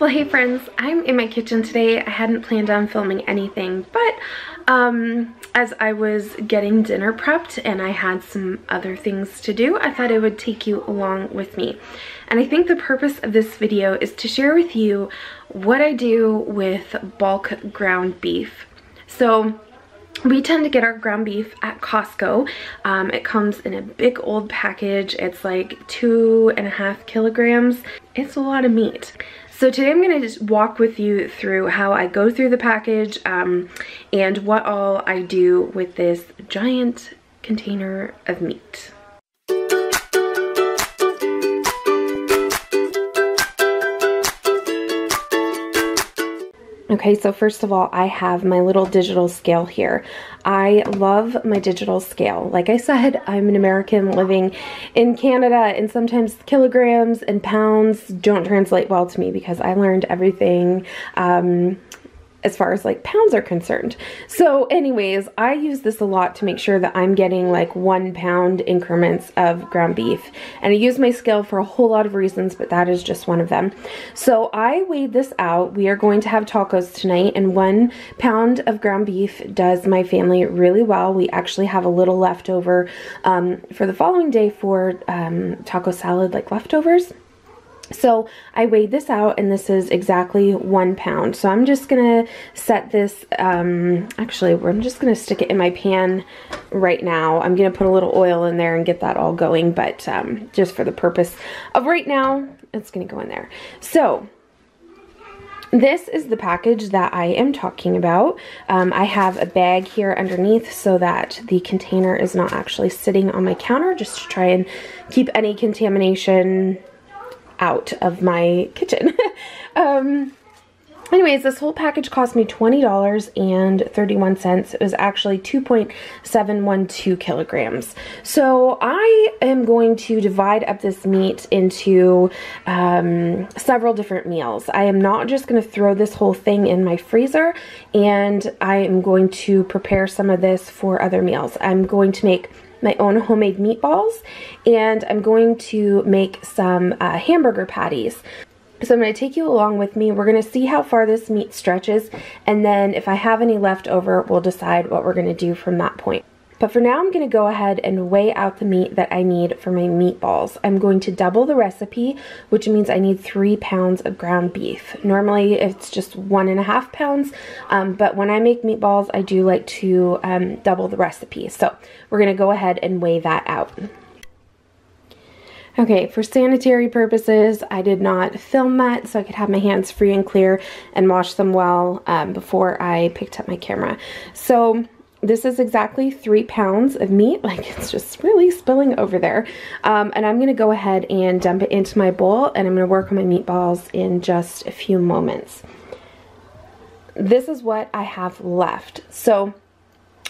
Well, hey friends, I'm in my kitchen today. I hadn't planned on filming anything, but um, as I was getting dinner prepped and I had some other things to do, I thought I would take you along with me. And I think the purpose of this video is to share with you what I do with bulk ground beef. So we tend to get our ground beef at Costco. Um, it comes in a big old package. It's like two and a half kilograms. It's a lot of meat. So today I'm going to just walk with you through how I go through the package um, and what all I do with this giant container of meat. Okay, so first of all, I have my little digital scale here. I love my digital scale. Like I said, I'm an American living in Canada and sometimes kilograms and pounds don't translate well to me because I learned everything um, as far as like pounds are concerned. So anyways, I use this a lot to make sure that I'm getting like one pound increments of ground beef. And I use my scale for a whole lot of reasons, but that is just one of them. So I weighed this out. We are going to have tacos tonight and one pound of ground beef does my family really well. We actually have a little leftover um, for the following day for um, taco salad like leftovers. So I weighed this out and this is exactly one pound. So I'm just gonna set this, um, actually I'm just gonna stick it in my pan right now. I'm gonna put a little oil in there and get that all going, but um, just for the purpose of right now, it's gonna go in there. So this is the package that I am talking about. Um, I have a bag here underneath so that the container is not actually sitting on my counter just to try and keep any contamination out of my kitchen. um, anyways, this whole package cost me $20.31. It was actually 2.712 kilograms. So I am going to divide up this meat into um, several different meals. I am not just going to throw this whole thing in my freezer and I am going to prepare some of this for other meals. I'm going to make my own homemade meatballs and I'm going to make some uh, hamburger patties. So I'm going to take you along with me. We're going to see how far this meat stretches and then if I have any left over, we'll decide what we're going to do from that point. But for now, I'm going to go ahead and weigh out the meat that I need for my meatballs. I'm going to double the recipe, which means I need three pounds of ground beef. Normally, it's just one and a half pounds, um, but when I make meatballs, I do like to um, double the recipe. So we're going to go ahead and weigh that out. Okay, for sanitary purposes, I did not film that so I could have my hands free and clear and wash them well um, before I picked up my camera. So this is exactly three pounds of meat. Like it's just really spilling over there. Um, and I'm to go ahead and dump it into my bowl and I'm to work on my meatballs in just a few moments. This is what I have left. So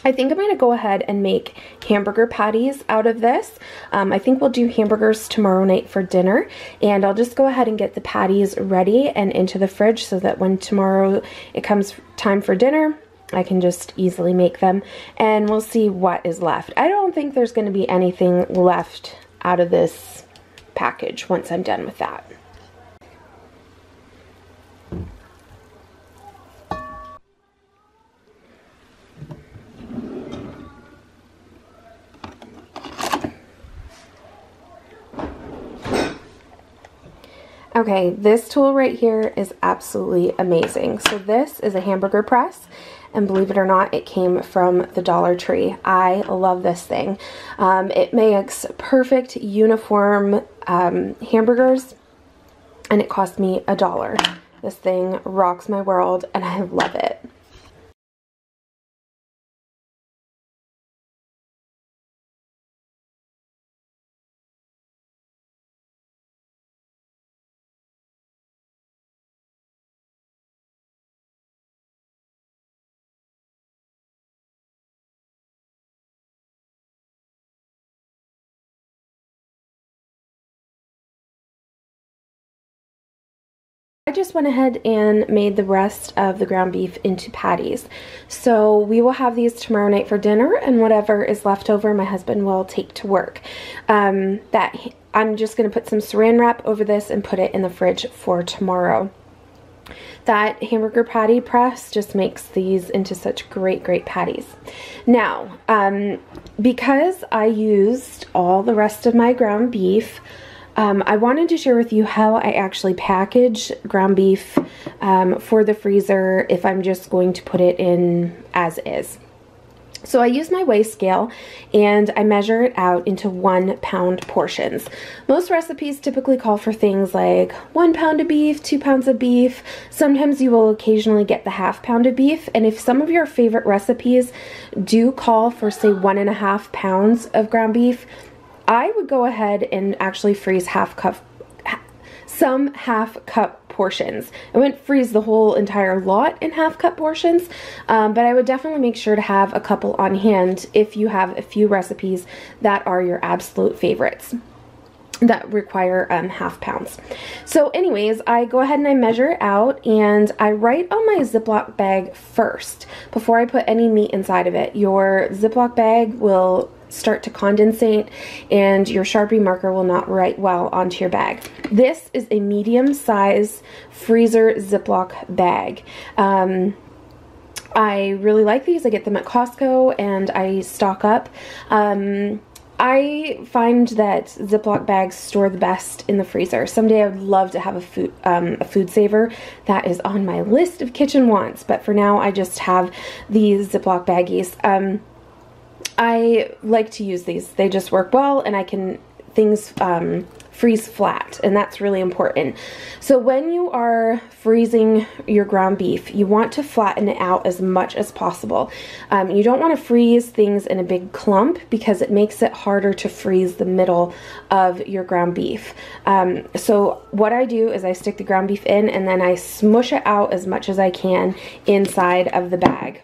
I think I'm to go ahead and make hamburger patties out of this. Um, I think we'll do hamburgers tomorrow night for dinner. And I'll just go ahead and get the patties ready and into the fridge so that when tomorrow it comes time for dinner, I can just easily make them and we'll see what is left. I don't think there's going to be anything left out of this package once I'm done with that. Okay, this tool right here is absolutely amazing. So this is a hamburger press and believe it or not, it came from the Dollar Tree. I love this thing. Um, it makes perfect uniform um, hamburgers and it cost me a dollar. This thing rocks my world and I love it. Just went ahead and made the rest of the ground beef into patties. So we will have these tomorrow night for dinner and whatever is left over my husband will take to work. Um, that I'm just going to put some saran wrap over this and put it in the fridge for tomorrow. that hamburger patty press just makes these into such great, great patties. Now, um, because I used all the rest of my ground beef, um, I wanted to share with you how I actually package ground beef um, for the freezer if I'm just going to put it in as is. So I use my weigh scale and I measure it out into one pound portions. Most recipes typically call for things like one pound of beef, two pounds of beef. Sometimes you will occasionally get the half pound of beef. And if some of your favorite recipes do call for say one and a half pounds of ground beef, I would go ahead and actually freeze half cup, some half cup portions. I wouldn't freeze the whole entire lot in half cup portions, um, but I would definitely make sure to have a couple on hand if you have a few recipes that are your absolute favorites that require um, half pounds. So anyways, I go ahead and I measure it out and I write on my Ziploc bag first before I put any meat inside of it. Your Ziploc bag will start to condensate and your Sharpie marker will not write well onto your bag. This is a medium size freezer Ziploc bag. Um, I really like these. I get them at Costco and I stock up. Um, I find that Ziploc bags store the best in the freezer. Someday I would love to have a food um, a food saver. That is on my list of kitchen wants, but for now I just have these Ziploc baggies. Um, I like to use these. They just work well and I can, things um, freeze flat and that's really important. So when you are freezing your ground beef, you want to flatten it out as much as possible. Um, you don't want to freeze things in a big clump because it makes it harder to freeze the middle of your ground beef. Um, so what I do is I stick the ground beef in and then I smush it out as much as I can inside of the bag.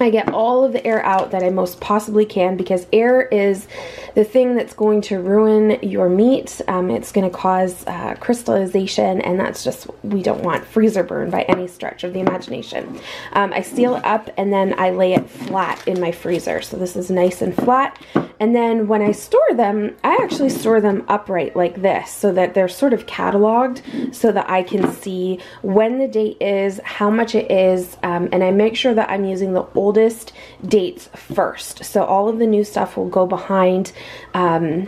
I get all of the air out that I most possibly can because air is the thing that's going to ruin your meat. Um, it's going to cause uh, crystallization and that's just, we don't want freezer burn by any stretch of the imagination. Um, I seal it up and then I lay it flat in my freezer. So this is nice and flat. And then when I store them, I actually store them upright like this so that they're sort of cataloged so that I can see when the date is, how much it is, um, and I make sure that I'm using the old oldest dates first. So all of the new stuff will go behind um,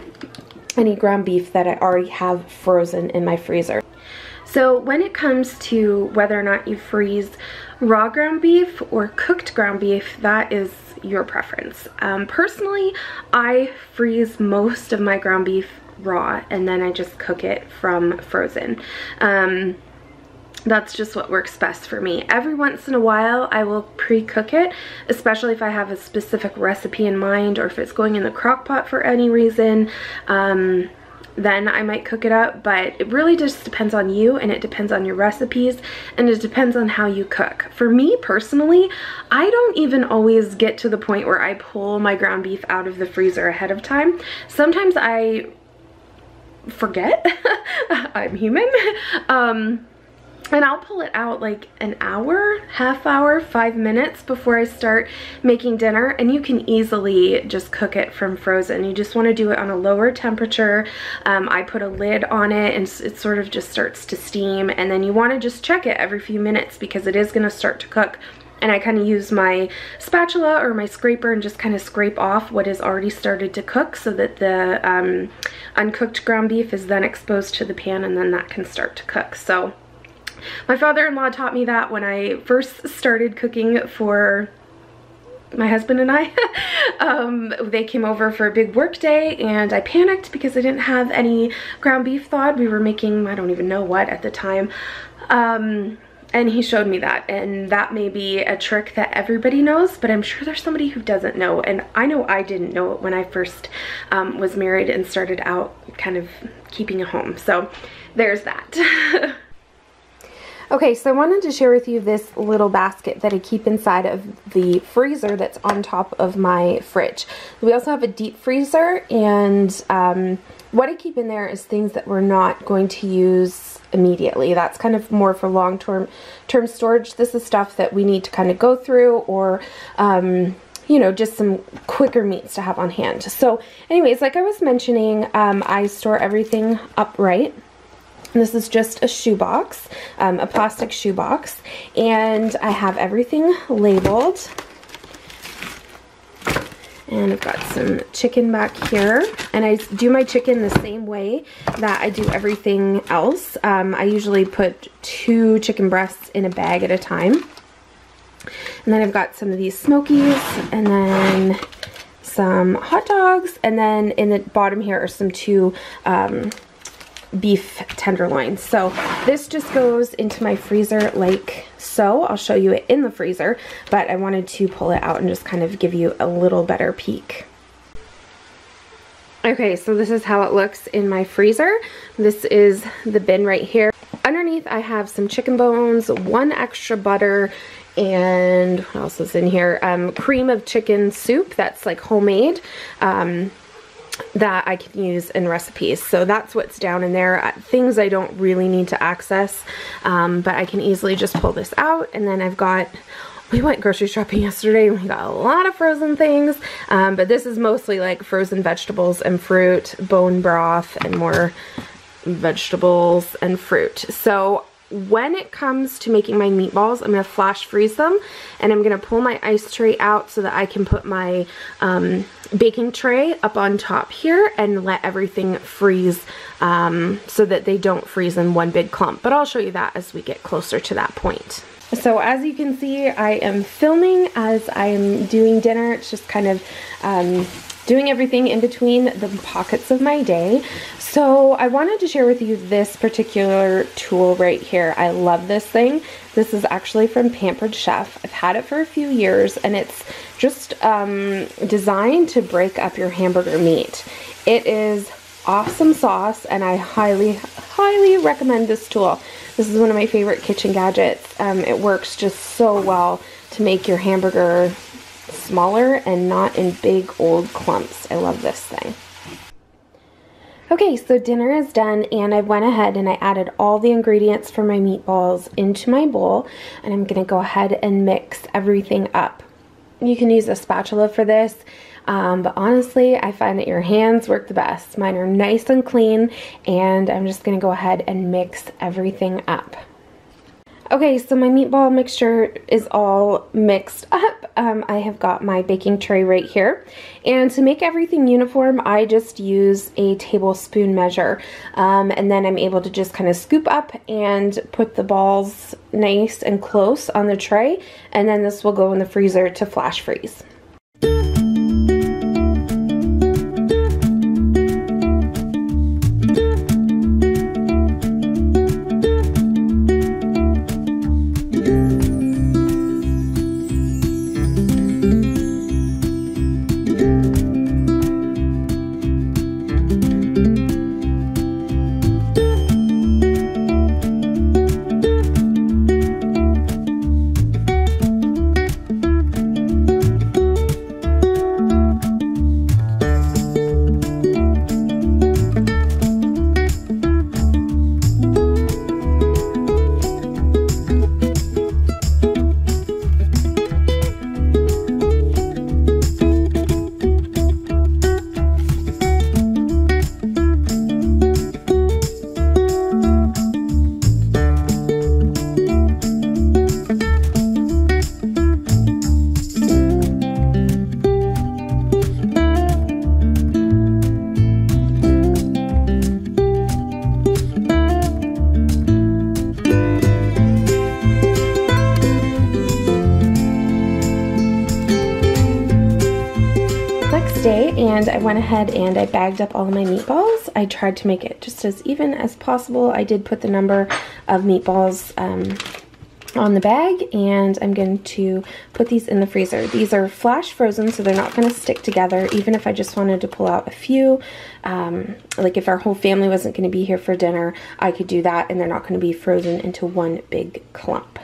any ground beef that I already have frozen in my freezer. So when it comes to whether or not you freeze raw ground beef or cooked ground beef, that is your preference. Um, personally, I freeze most of my ground beef raw and then I just cook it from frozen. Um, that's just what works best for me. Every once in a while I will pre-cook it, especially if I have a specific recipe in mind or if it's going in the crock pot for any reason. Um, then I might cook it up, but it really just depends on you and it depends on your recipes and it depends on how you cook. For me personally, I don't even always get to the point where I pull my ground beef out of the freezer ahead of time. Sometimes I forget, I'm human, um, and I'll pull it out like an hour, half hour, five minutes before I start making dinner and you can easily just cook it from frozen. You just want to do it on a lower temperature. Um, I put a lid on it and it sort of just starts to steam and then you want to just check it every few minutes because it is going to start to cook and I kind of use my spatula or my scraper and just kind of scrape off what has already started to cook so that the um, uncooked ground beef is then exposed to the pan and then that can start to cook. So my father-in-law taught me that when I first started cooking for my husband and I. um, they came over for a big work day and I panicked because I didn't have any ground beef thawed. We were making, I don't even know what at the time. Um, and he showed me that and that may be a trick that everybody knows but I'm sure there's somebody who doesn't know and I know I didn't know it when I first um, was married and started out kind of keeping a home so there's that Okay, so I wanted to share with you this little basket that I keep inside of the freezer that's on top of my fridge. We also have a deep freezer and um, what I keep in there is things that we're not going to use immediately. That's kind of more for long-term term storage. This is stuff that we need to kind of go through or um, you know, just some quicker meats to have on hand. So anyways, like I was mentioning, um, I store everything upright This is just a shoebox, um, a plastic shoebox, and I have everything labeled. And I've got some chicken back here. And I do my chicken the same way that I do everything else. Um, I usually put two chicken breasts in a bag at a time. And then I've got some of these smokies and then some hot dogs. And then in the bottom here are some two um, beef tenderloins. So this just goes into my freezer like so. I'll show you it in the freezer, but I wanted to pull it out and just kind of give you a little better peek. Okay, so this is how it looks in my freezer. This is the bin right here. Underneath I have some chicken bones, one extra butter, and what else is in here? Um, cream of chicken soup that's like homemade. Um, that I can use in recipes. So that's what's down in there. Uh, things I don't really need to access, um, but I can easily just pull this out. And then I've got, we went grocery shopping yesterday and we got a lot of frozen things, um, but this is mostly like frozen vegetables and fruit, bone broth, and more vegetables and fruit. So when it comes to making my meatballs, I'm going to flash freeze them and I'm going to pull my ice tray out so that I can put my um, baking tray up on top here and let everything freeze um, so that they don't freeze in one big clump. But I'll show you that as we get closer to that point. So as you can see, I am filming as I am doing dinner. It's just kind of um, doing everything in between the pockets of my day. So I wanted to share with you this particular tool right here. I love this thing. This is actually from Pampered Chef. I've had it for a few years and it's just um, designed to break up your hamburger meat. It is awesome sauce and I highly, highly recommend this tool. This is one of my favorite kitchen gadgets. Um, it works just so well to make your hamburger smaller and not in big old clumps. I love this thing. Okay, so dinner is done and I went ahead and I added all the ingredients for my meatballs into my bowl and I'm gonna go ahead and mix everything up. You can use a spatula for this, um, but honestly, I find that your hands work the best. Mine are nice and clean and I'm just gonna go ahead and mix everything up. Okay, so my meatball mixture is all mixed up. Um, I have got my baking tray right here. And to make everything uniform, I just use a tablespoon measure. Um, and then I'm able to just kind of scoop up and put the balls nice and close on the tray. And then this will go in the freezer to flash freeze. And I went ahead and I bagged up all of my meatballs. I tried to make it just as even as possible. I did put the number of meatballs um, on the bag and I'm going to put these in the freezer. These are flash frozen so they're not going to stick together even if I just wanted to pull out a few. Um, like if our whole family wasn't going to be here for dinner I could do that and they're not going to be frozen into one big clump.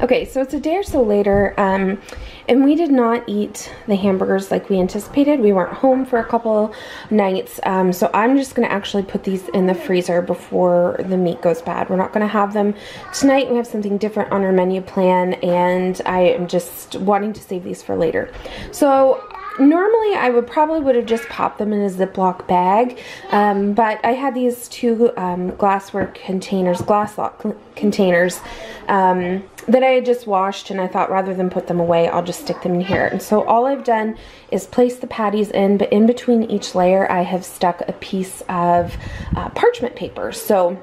Okay, so it's a day or so later, um, and we did not eat the hamburgers like we anticipated. We weren't home for a couple nights, um, so I'm just going to actually put these in the freezer before the meat goes bad. We're not going to have them tonight. We have something different on our menu plan, and I am just wanting to save these for later. So normally I would probably would have just popped them in a Ziploc bag, um, but I had these two um, glassware containers, glass lock containers, um, that I had just washed and I thought rather than put them away, I'll just stick them in here. And so all I've done is place the patties in, but in between each layer, I have stuck a piece of uh, parchment paper. So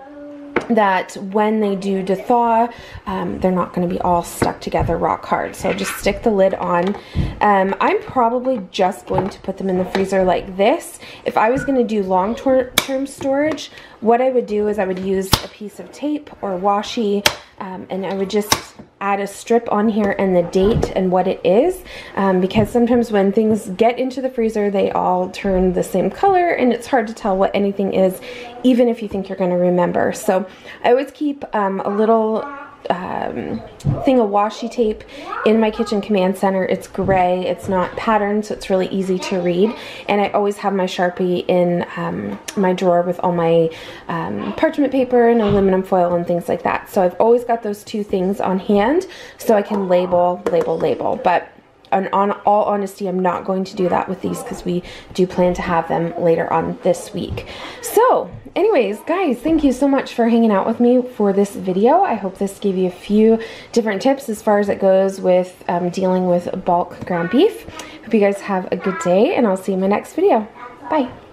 that when they do thaw, um, they're not going to be all stuck together rock hard. So just stick the lid on. Um, I'm probably just going to put them in the freezer like this. If I was going to do long-term storage, what I would do is I would use a piece of tape or washi um, and I would just add a strip on here and the date and what it is um, because sometimes when things get into the freezer they all turn the same color and it's hard to tell what anything is even if you think you're going to remember. So I always keep um, a little um, thing of washi tape in my kitchen command center. It's gray, it's not patterned, so it's really easy to read. And I always have my Sharpie in um, my drawer with all my um, parchment paper and aluminum foil and things like that. So I've always got those two things on hand so I can label, label, label. But and on all honesty, I'm not going to do that with these because we do plan to have them later on this week. So anyways, guys, thank you so much for hanging out with me for this video. I hope this gave you a few different tips as far as it goes with um, dealing with bulk ground beef. Hope you guys have a good day and I'll see you in my next video. Bye.